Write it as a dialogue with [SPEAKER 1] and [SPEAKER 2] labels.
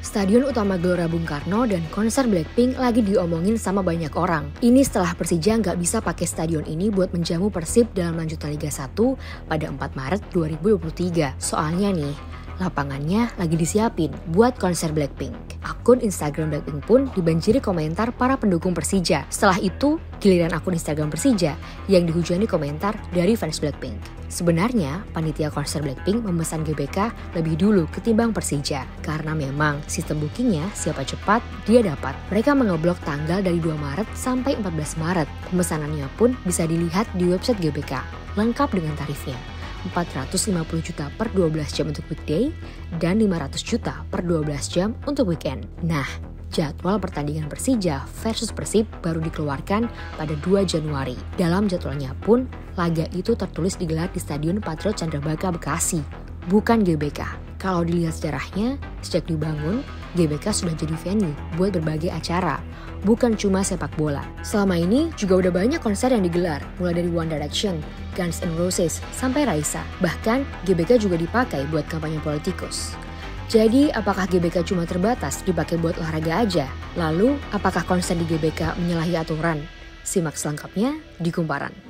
[SPEAKER 1] Stadion utama Gelora Bung Karno dan konser Blackpink lagi diomongin sama banyak orang. Ini setelah Persija nggak bisa pakai stadion ini buat menjamu Persib dalam lanjutan Liga 1 pada 4 Maret 2023. Soalnya nih, lapangannya lagi disiapin buat konser Blackpink. Akun Instagram Blackpink pun dibanjiri komentar para pendukung Persija. Setelah itu, giliran akun Instagram Persija yang dihujani komentar dari fans Blackpink. Sebenarnya, panitia konser Blackpink memesan GBK lebih dulu ketimbang Persija. Karena memang sistem bookingnya siapa cepat, dia dapat. Mereka mengeblok tanggal dari 2 Maret sampai 14 Maret. Pemesanannya pun bisa dilihat di website GBK, lengkap dengan tarifnya. 450 juta per 12 jam untuk weekday dan 500 juta per 12 jam untuk weekend. Nah, jadwal pertandingan Persija versus Persib baru dikeluarkan pada 2 Januari. Dalam jadwalnya pun, laga itu tertulis digelar di Stadion Patriot Candrabaga Bekasi, bukan GBK. Kalau dilihat sejarahnya, sejak dibangun, GBK sudah jadi venue buat berbagai acara, bukan cuma sepak bola. Selama ini juga udah banyak konser yang digelar, mulai dari One Direction, Guns N' Roses, sampai Raisa. Bahkan, GBK juga dipakai buat kampanye politikus. Jadi, apakah GBK cuma terbatas dipakai buat olahraga aja? Lalu, apakah konser di GBK menyalahi aturan? Simak selengkapnya di Kumparan.